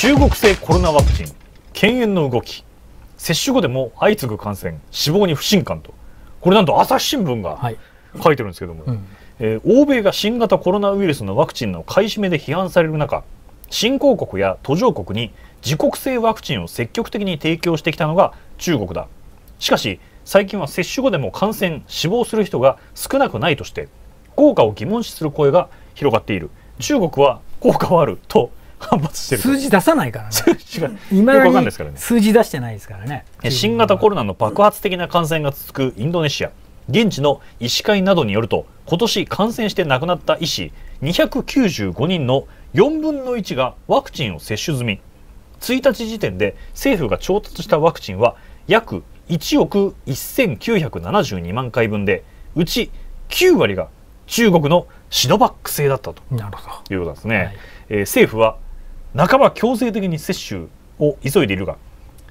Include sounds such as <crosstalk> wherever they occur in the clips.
中国製コロナワクチン犬猿の動き。接種後でも相次ぐ感染。死亡に不信感と。これなんと朝日新聞が書いてるんですけども、はいうん、えー、欧米が新型コロナウイルスのワクチンの買い占めで批判される中新興国や途上国に自国製ワクチンを積極的に提供してきたのが中国だ。しかし最近は接種後でも感染死亡する人が少なくないとして効果を疑問視する声が広がっている。中国は効果はあると反発してる数字出さないからね。数字が今ね。数字出してないですからね。新型コロナの爆発的な感染が続くインドネシア。現地の医師会などによると今年感染して亡くなった医師295人の4分の1がワクチンを接種済み。1日時点で政府が調達したワクチンは約1億1972万回分でうち9割が中国のシノバック製だったということですね、はい、えー、政府は半ば強制的に接種を急いでいるが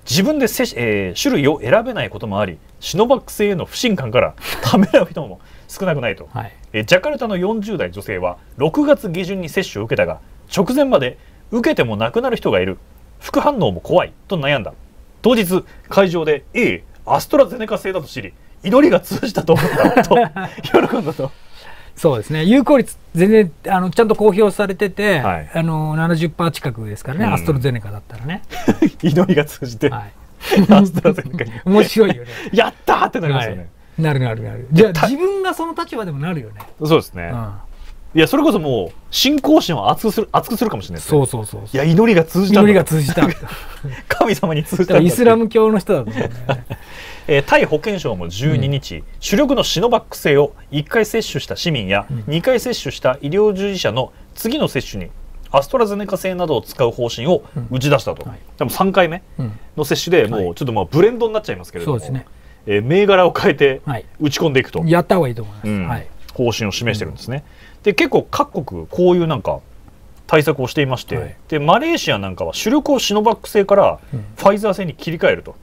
自分で接、えー、種類を選べないこともありシノバック製への不信感からためらう人も少なくないと、はい、えー、ジャカルタの40代女性は6月下旬に接種を受けたが直前まで受けても亡くなる人がいる。副反応も怖いと悩んだ。当日会場で A アストラゼネカ製だと知り祈りが通じたと思ったと <laughs> 喜んだと。そうですね。有効率全然あのちゃんと公表されてて、はい、あの70%近くですからね、うん、アストロゼネカだったらね。<laughs> 祈りが通じて、はい、<laughs> アストラゼネカに。面白いよね。<laughs> やったってなりますよね、はい、なるなるなる。じゃあ自分がその立場でもなるよね。そうですね、うん。いやそれこそもう信仰心を熱くする熱くするかもしれない、ね、そうそうそういや祈りが通じた祈りが通じた。神様に通じたイスラム教の人だと思うねえー、タイ保健省も12日、うん、主力のシノバック製を1回接種した市民や2回接種した医療従事者の次の接種にアストラゼネカ製などを使う方針を打ち出したと、うんはい、でも3回目の接種でもうちょっとまあブレンドになっちゃいますけれども、はいね。えー、銘柄を変えて打ち込んでいくと、はい、やった方がいいと思います、うん、はい、方針を示してるんですね、で結構各国こういうなんか対策をしていまして、はい、でマレーシアなんかは主力をシノバック製からファイザー製に切り替えると、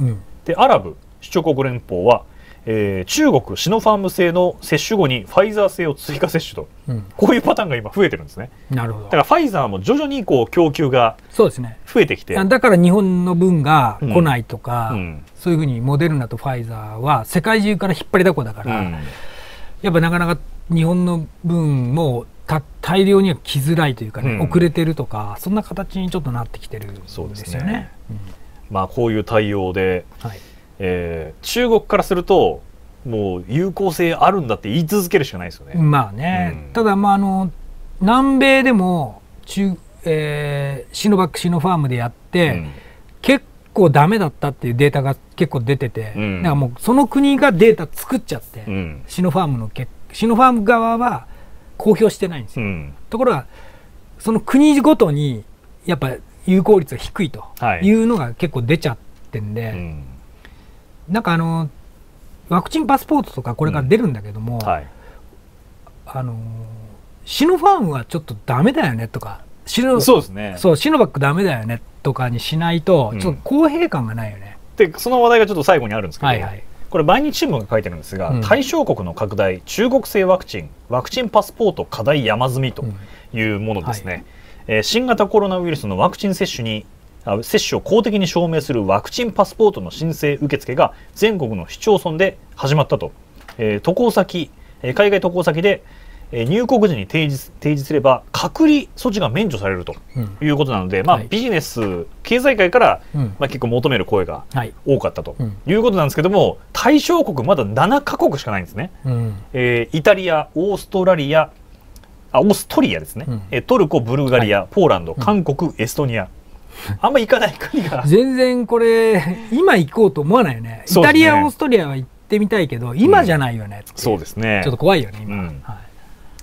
うん、でアラブ首長国連邦は、えー、中国シノファーム製の接種後にファイザー製を追加接種と、うん、こういうパターンが今増えてるんですね。なるほど。だからファイザーも徐々にこう供給がそうですね。増えてきてだから日本の分が来ないとか、うん、そういうふうにモデルナとファイザーは世界中から引っ張りだこだから、うん、やっぱなかなか日本の分も大量には来づらいというかね、遅れてるとかそんな形にちょっとなってきてるんですよね。ね。まあこういう対応で、はいえー、中国からするともう有効性あるんだって言い続けるしかないですよね。まあね、うん、ただまああの南米でも中、えー、シノバックシノファームでやって、うん、結構ダメだったっていうデータが結構出てて、うん、だからもうその国がデータ作っちゃって、うん、シノファームの結シノファーム側は公表してないんですよ。ところがその国ごとにやっぱ有効率が低いとい。うのが結構出ちゃってんで、なんかあのワクチンパスポートとかこれから出るんだけども、うんはい、あのシノファームはちょっとダメだよねとかシノそうですね。そうシノバックダメだよねとかにしないと、ちょっと公平感がないよね。でその話題がちょっと最後にあるんですけど、はいはい、これ毎日新聞が書いてるんですが、うん、対象国の拡大中国製ワクチンワクチンパスポート課題山積みというものですね、うんはい、えー、新型コロナウイルスのワクチン接種に接種を公的に証明するワクチンパスポートの申請受付が全国の市町村で始まったと、えー、渡航先、えー、海外渡航先で、えー、入国時に提示提示すれば隔離措置が免除されるということなので、うん、まあ、はい、ビジネス経済界から、うん、まあ、結構求める声が多かったということなんですけども、対象国まだ7か国しかないんですね、うん、えイタリアオーストラリアあオーストリアですね、うん、トルコブルガリア、はい、ポーランド韓国、エストニア <laughs> あんま行かない国が。全然これ今行こうと思わないよね、ね、イタリアオーストリアは行ってみたいけど今じゃないよね、う。ん、そうですね。ちょっと怖いよね今、うん、はい。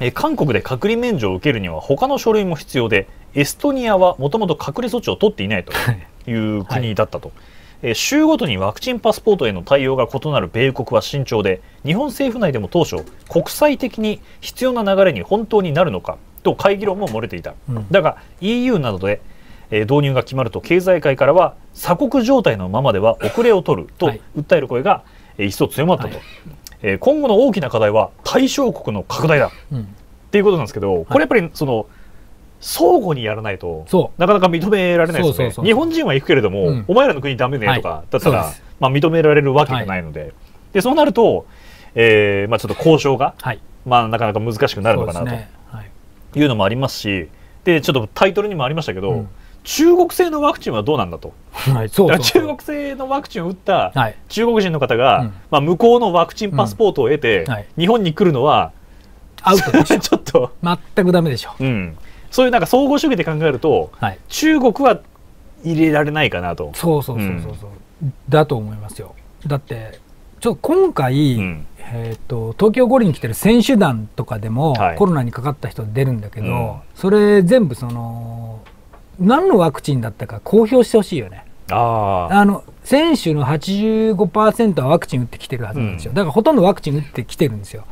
え韓国で隔離免除を受けるには他の書類も必要でエストニアはもともと隔離措置を取っていないとい。う国だったと、はいえ州ごとにワクチンパスポートへの対応が異なる米国は慎重で日本政府内でも当初国際的に必要な流れに本当になるのかと会議論も漏れていた、うん、だが EU などでえー、導入が決まると経済界からは鎖国状態のままでは遅れを取ると訴える声が、えー、一層強まったと、はい、えー、今後の大きな課題は対象国の拡大だ、うん、っていうことなんですけどこれやっぱりその相互にやらないとなかなか認められないですよね。日本人は行くけれども、うん。お前らの国ダメねとか、はいだったらまあ、認められるわけがないので,、でそうなると、えーまあ、ちょっと交渉が、はい。まあ、なかなか難しくなるのかなというのもありますしでちょっとタイトルにもありましたけど、うん中国製のワクチンはどうなんだと。はいそう中国製のワクチンを打ったはい。中国人の方が、うん。まあ、向こうのワクチンパスポートを得て、うん。はい。日本に来るのはアウトでしょ。<laughs> ちょっと、全くダメでしょ。うん、そういうなんか総合主義で考えるとはい。中国は入れられないかなと。そうそうそうそうそう、だと思いますよ。だってちょっと今回、うん。えー、と東京五輪に来てる選手団とかでも、はい。コロナにかかった人出るんだけど、うん。それ全部その何のワクチンだったか公表してほしいよね。あああの選手の85%はワクチン打ってきてるはずなんですよ、うん。だからほとんどワクチン打ってきてるんですよ。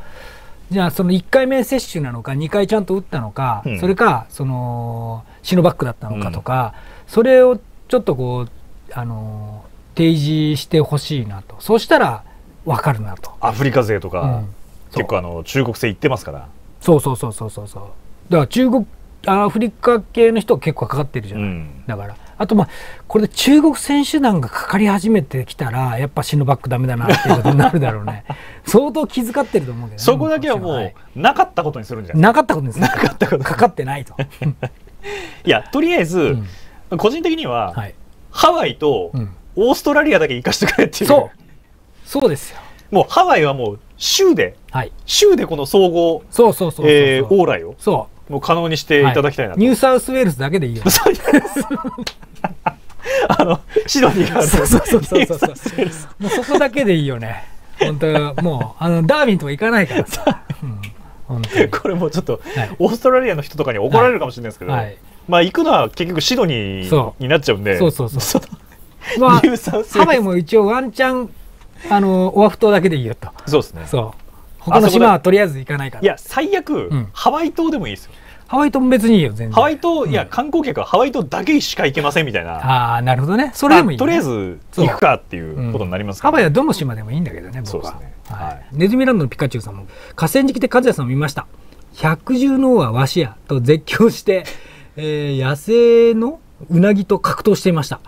じゃあその1回目接種なのか2回ちゃんと打ったのか、うん。それかそのシノバックだったのかとか、それをちょっとこうあの提示してほしいなと。そうしたら分かるなと、アフリカ勢とか、うん。結構あの中国製行ってますから。そうそうそうそうそうそう。だから中国アフリカ系の人は結構かかってるじゃない、うん。だから。あとまあこれで中国選手団がかかり始めてきたらやっぱシノバックダメだなっていうことになるだろうね。<laughs> 相当気遣ってると思うけどねそこだけはもう、は。いなかったことにするんじゃない。なかったことですなかったことかかってないと、<laughs> いやとりあえず、うん。個人的には、はい。ハワイとうん、オーストラリアだけ行かしてくれっていう。そう。そうですよ。もうハワイはもう州ではい。州でこの総合そうそうそうそうそう、えー往来を。そもう可能にしてい。ただきたいなうと、ニューサウスウェールズだけでいいよ。あのシドニーがそうそうそうそう。そうもうそこだけでいいよね。本当もうあのダーウィンとか行かないからさ、<laughs> うん、これもうちょっと、はい。オーストラリアの人とかに怒られるかもしれないですけど、はい。まあ行くのは結局シドニそーになっちゃうんで。そうそうそう。のまあハワイも一応ワンチャンあのオアフ島だけでいいよと。そうですね。そう他の島はとりあえず行かないから。いや最悪、ん。ハワイ島でもいいですよ。ハワイ島も別にいいよ全然。ハワイ島、うん。いや観光客はハワイ島だけしか行けませんみたいな。ああなるほどね。それでもいい、ね、まあとりあえず行くかっていうことになりますから。ハワイはどの島でもいいんだけどね僕は。そうですね。はい。はい。ネズミランドのピカチュウさんも。河川敷で和也さんを見ました。百獣の王はわしやと絶叫して、えー野生のうなぎと格闘していました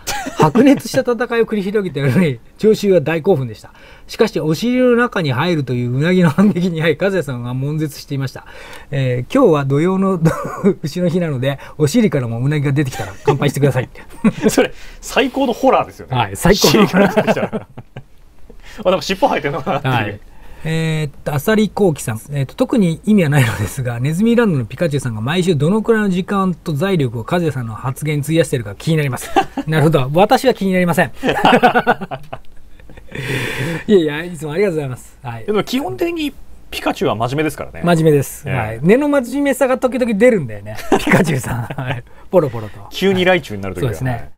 白熱した戦いを繰り広げており <laughs> 聴衆は大興奮でした。しかしお尻の中に入るといううなぎの反撃に遭い和也さんは悶絶していました、えー今日は土曜の <laughs> 牛の日なのでお尻からもうなぎが出てきたら乾杯してください。<laughs> それ最高のホラーですよね。はい最高の尻から出てきたら。あなんか尻尾生えてるのかなっていう、はい。えーっと、あさりこうきさん。えーっと、特に意味はないのですが、ネズミランドのピカチュウさんが毎週どのくらいの時間と財力を和也さんの発言に費やしているか気になります。<laughs> なるほど。私は気になりません。いやいや、いつもありがとうございます。はいで。も基本的にピカチュウは真面目ですからね真面目です。ええはい。根の真面目さが時々出るんだよね。ピカチュウさん。はい。ポロポロと。急にライチュウになるときは、そうですね。